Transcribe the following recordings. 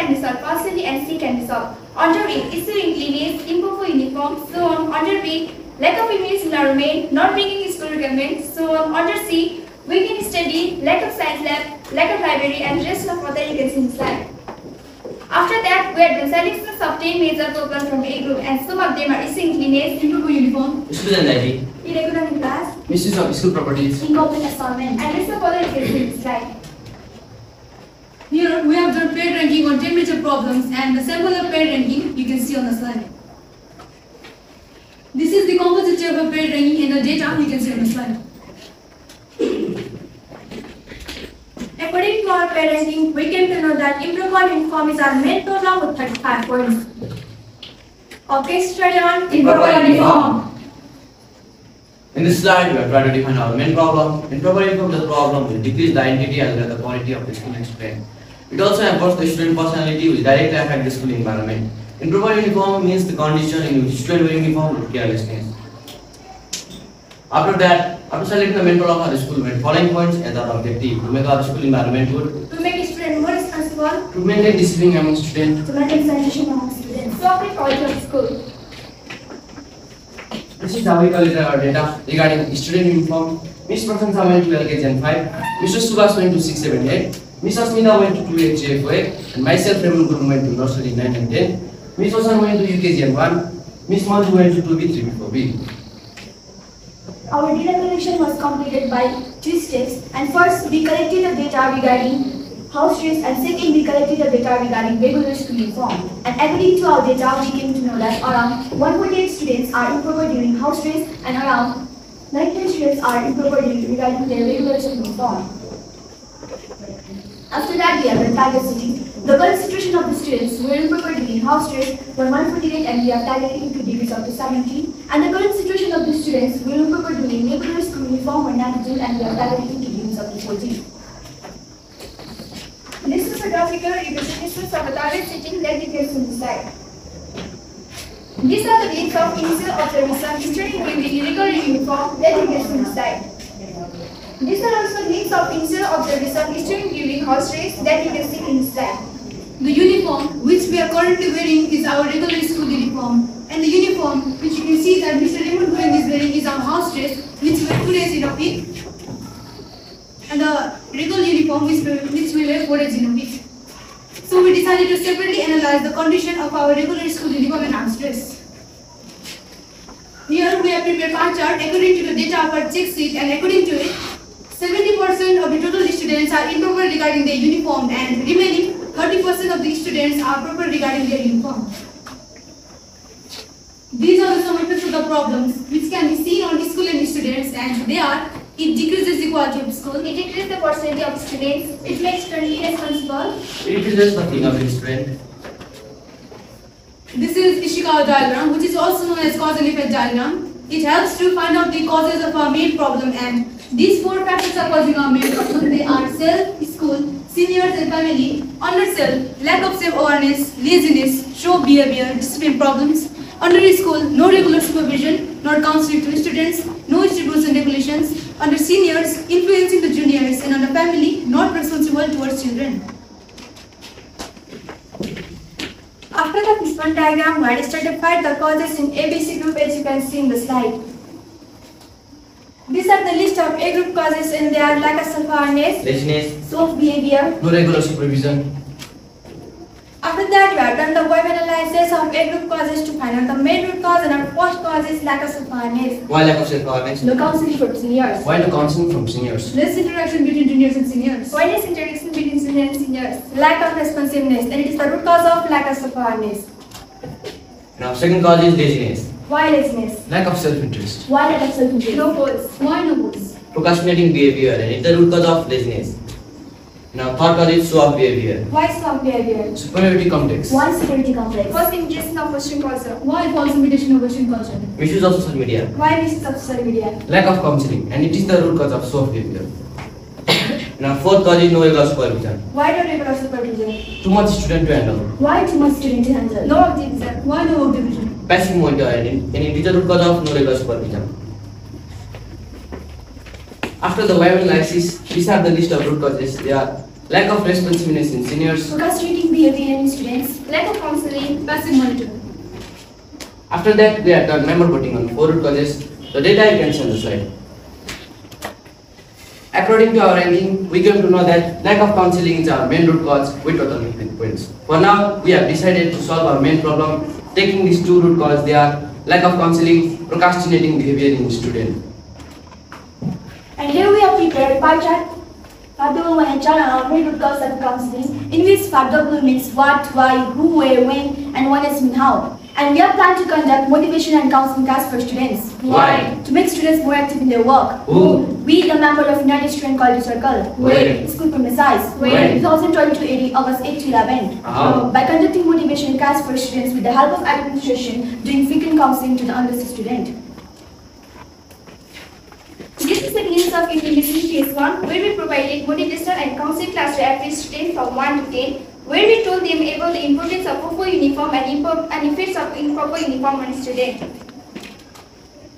can be solved partially and C can be solved. Under A, issuing lineage, improper uniform, so on. Under B, lack of immediate environment, not bringing school requirements, so on. Under C, weekend study, lack of science lab, lack of library, and rest of other you can see in slide. After that, we had the selections of 10 major problems from A group, and some of them are issuing lineage, improper uniform, Student ID, irregular in class, Misuse of school properties. incomplete assignment, and rest of other you can see in slide. We have done paired ranking on 10 major problems and the sample of paired ranking you can see on the slide. This is the composite of a paired ranking and the data you can see on the slide. According to our pair ranking, we came to know that improper uniform is our main problem with 35 points. Okay, study on improper uniform. In this slide, we are trying to define our main problem. Improper uniform the problem will decrease the identity as well as the quality of the student student. It also hampers the student personality which directly affect the school environment. Improper uniform means the condition in which student wearing uniform with carelessness. After that, after selecting the main problem of the school, we following points as our objective to make our school environment good, To make a student more responsible, To maintain discipline among students. to maintain sanitation among students. So, operate quality of school. This is how we collect our data regarding student uniform. Miss Prasansa went to LKG and 5. Mr. Subhas went to 678. Miss Asmina went to 2HJFA. And myself, Raymond Guru, went to nursery 9 and 10. Miss Osan went to UKG and 1. Miss Manju went to 2B, 3B, 4B. Our data collection was completed by two steps. And first, we collected the data regarding house dress, and second, we collected the data regarding regular school uniform. And according to our data, we came to know that around 1.8 students are improper during house dress, and around 19 students are improper during regarding their regular school uniform. After that, we have the target city. The current situation of the students were during house dress were 148 and we have targeted into degrees up to 70. And the current situation of the students were improper during regular school uniform were 92 and we have targeted into degrees up to 40. This is a graphical representation of a target setting that details in the slide. These are the dates of initial observation featuring in the irregular uniform that details in the slide. These are also names of initial observation issuing during house dress that you can see in the slide. The uniform which we are currently wearing is our regular school uniform and the uniform which you can see that Mr. Raymond is wearing is our house dress which we wear two days in a week and the regular uniform which we, wear four days in a week. So we decided to separately analyze the condition of our regular school uniform and house dress. Here we have prepared a chart according to the data of our check sheet and according to it 70% of the total students are improper regarding their uniform and remaining 30% of the students are proper regarding their uniform. These are the some effects of the problems which can be seen on the school and the students and they are it decreases the quality of school, It increases the percentage of students, it makes students irresponsible, it increases the thing of the student, This is Ishikawa diagram, which is also known as cause and effect diagram. It helps to find out the causes of our main problem and these four factors are causing our main problem. They are self, school, seniors and family, under self, lack of self-awareness, laziness, show behavior, discipline problems. Under school, no regular supervision, not counseling to students, no rules and regulations. Under seniors, influencing the juniors and under family, not responsible towards children. After the fishbone diagram, we had the causes in ABC group as you can see in the slide. These are the list of A group causes and they are lack of self-awareness, laziness, soft behavior. No regular supervision. After that, we have done the web analysis of A group causes to find out the main root cause and our first cause is lack of self-awareness. Why lack of self-awareness? No counseling for seniors. Why no counseling from seniors? Less interaction between juniors and seniors. Wireless interaction between seniors and seniors. Lack of responsiveness and it is the root cause of lack of self-awareness. now second cause is laziness, Wirelessness. Lack of self-interest. Why lack of self-interest? No goals. Why no goals? procrastinating behavior and it's the root cause of laziness. Now third cause is show behavior. Why soft behavior? Superiority complex. Why security complex? First imitation of Western culture. Why false imitation of Western culture? Misuse of social media. Why misuse of social media? Lack of counseling. And it is the root cause of soft behavior. Now fourth cause is no regular supervision. Why no regular supervision? Too much student to handle. Why too much student to handle? No objection. Why no work division? Passive monitor and it and it is the root cause of no regular supervision. After the web analysis, these are the list of root causes. They are lack of responsiveness in seniors. procrastinating behavior in students, lack of counseling, Passive monitoring. After that, we have done member voting on four root causes. The data you can see on the slide. According to our ranking, we came to know that lack of counseling is our main root cause with total 15 points. For now, we have decided to solve our main problem, taking these two root causes they are lack of counseling, procrastinating behavior in student. And here we have prepared pie chart. FAW and chart are main root cause of counseling, in which FAW means what, why, who, where, when, and one is how. And we are planning to conduct motivation and counseling class for students. Why? To make students more active in their work. Who? We, the member of United Student College Circle. Where? School premises. Where? 2022 80 August 8 to 11. How? By conducting motivation class for students with the help of administration, doing frequent counseling to the underserved student. This is the glimpse of intimacy phase 1 where we provided motivational and counseling class to every student from 1 to 10 where we told them about the importance of proper uniform and, and effects of improper uniform on student.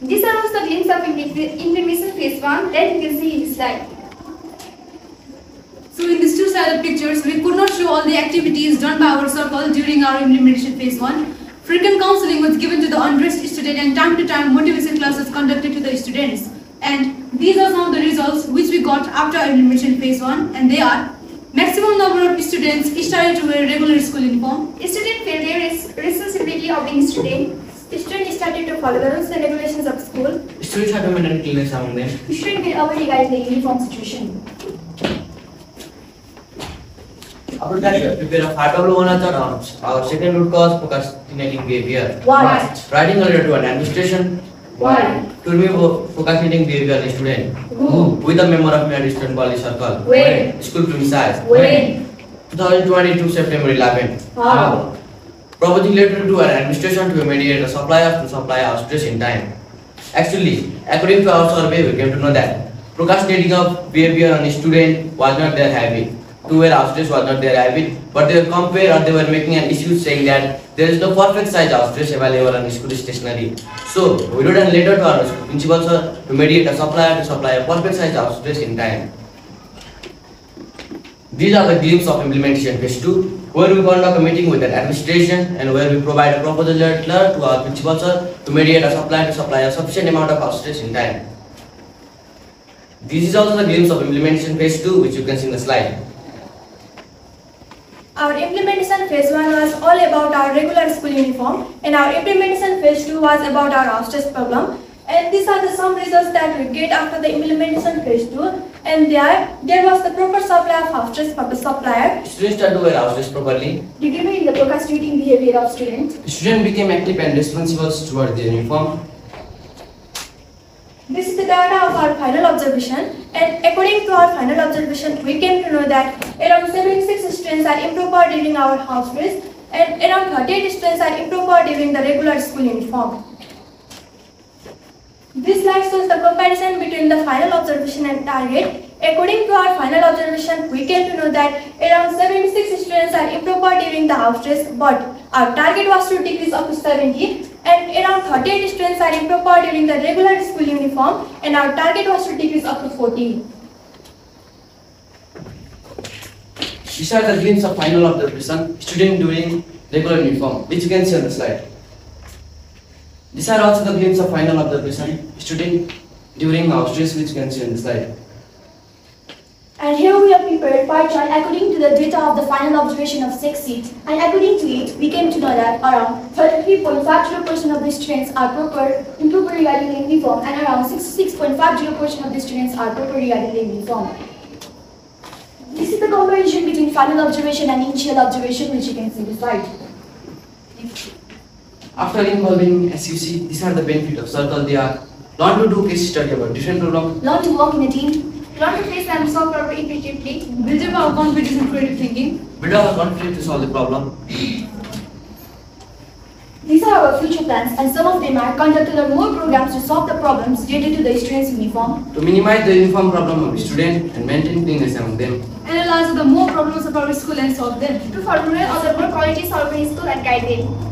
These are also the glimpse of implementation phase 1 that you can see in this slide. So in these two sided pictures, we could not show all the activities done by our circle during our implementation phase 1. Frequent counseling was given to the undressed student and time to time motivation classes conducted to the students. And these are some of the results which we got after our implementation phase 1 and they are maximum number of students started to wear regular school uniform, Student felt their res- responsibility of being student. Student started to follow the rules and regulations of school. Students have to maintain cleanliness among them. Student were aware regarding the uniform situation. After that, we have prepared a FAW on our, our second root cause, procrastinating behavior. Why? Writing a letter to an administration. Why? To remove procrastinating behavior in student. Who? With a member of United Student Quality Circle. When? School premises. When? 2022 September 11. How? Proposing letter to an administration to mediate a supplier to supply our stress in time. Actually, according to our survey, we came to know that procrastinating of behavior on student was not their habit. Wear our stress was not their habit, but they were compare or they were making an issue saying that there is no perfect size of stress available on school stationery. So we wrote a letter to our principal sir to mediate a supplier to supply a perfect size of stress in time. These are the glimpses of implementation phase 2, where we conduct a meeting with the administration and where we provide a proposal letter to our principal sir to mediate a supplier to supply a sufficient amount of stress in time. This is also the glimpse of implementation phase 2, which you can see in the slide. Our implementation phase 1 was all about our regular school uniform and our implementation phase 2 was about our house dress problem. And these are the some results that we get after the implementation phase 2 and there, there was the proper supply of house dress from the supplier, Students wear our dress properly. determining the procrastinating behavior of students. Students became active and responsible toward their uniform. This is the data of our final observation and according to our final observation we came to know that around 76 students are improper during our house dress and around 38 students are improper during the regular school uniform. This slide shows the comparison between the final observation and target. According to our final observation, we came to know that around 76 students are improper during the house dress, but our target was to decrease up to 70, and around 38 students are improper during the regular school uniform, and our target was to decrease up to 40. These are the glimpses of final of the observation, student during regular uniform, which you can see on the slide. These are also the glimpses of final of the observation, student during our stress, which you can see on the slide. And here we have prepared pie chart according to the data of the final observation of six seats. And according to it, we came to know that around 33.50% of the students are proper, improper regarding the uniform, and around 66.50% of the students are proper regarding the uniform. This is the comparison between final observation and initial observation, which you can see beside. After involving SQC, these are the benefits of circle. They are learn to do case study about different problem, Learn to work in a team, learn to face and solve problem effectively, build up our confidence and creative thinking, Build up a conflict to solve the problem. These are our future plans, and some of them are conducted on more programs to solve the problems related to the students' uniform. to minimize the uniform problem of student and maintain cleanliness among them. analyze the more problems of our school and solve them. to formulate other more quality solve in school and guide them.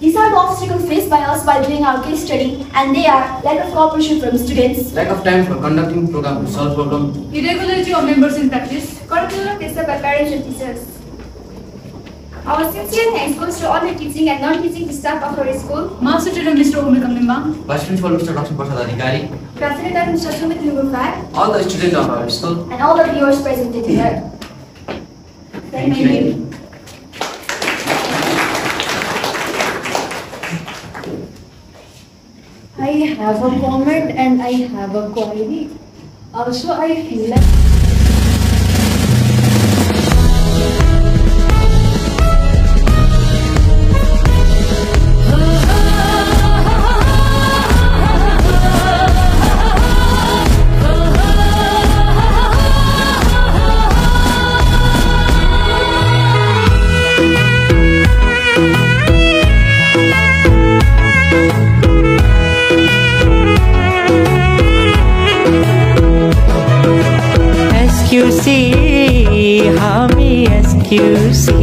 These are the obstacles faced by us while doing our case study, and they are lack of cooperation from students, Lack of time for conducting program to solve problem, Irregularity of members in practice. curriculum pressure by parents and teachers. Our sincere thanks goes to all the teaching and non-teaching staff of our school, Master Tutor Mr. Om Bikram Nembang. Vice Principal Mr. Dr. Prasad Adhikari, Facilitator Mr. Sumit Nugurfar, all the students of our school, and all the viewers present here. Thank you. I have a comment and I have a query. Also, I feel like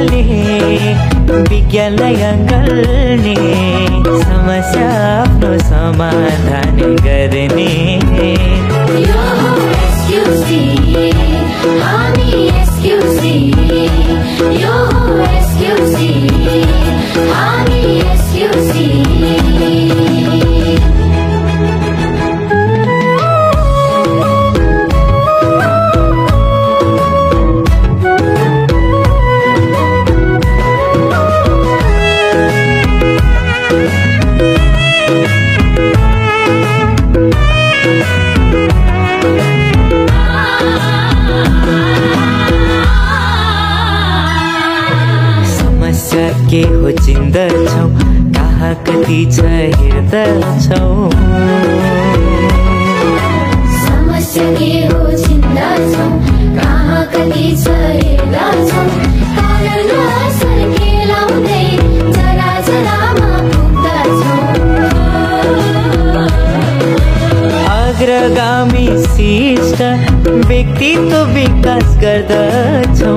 ಗಳೇ विज्ञालयङ्गल्ने समस्या आफ्नो समाधान गर्ने के हो चिन्दछौ? कहाँ कति छ हेर्दछौ समस्या के हो चिन्दछौ? कहाँ कति छ हेर्दछौ कारण असर केलाउँदै जरा जरामा अग्रगामी शिष्ट व्यक्तित्व विकास गर्दछौ।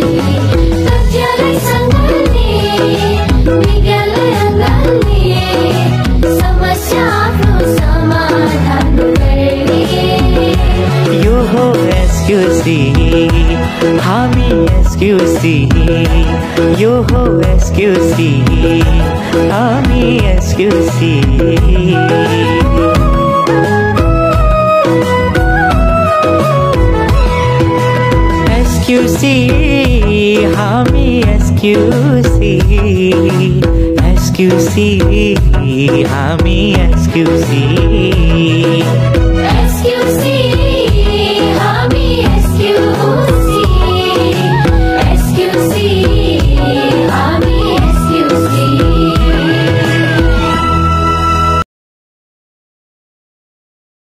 SQC, your whole SQC, Army SQC. SQC, Hami SQC, SQC,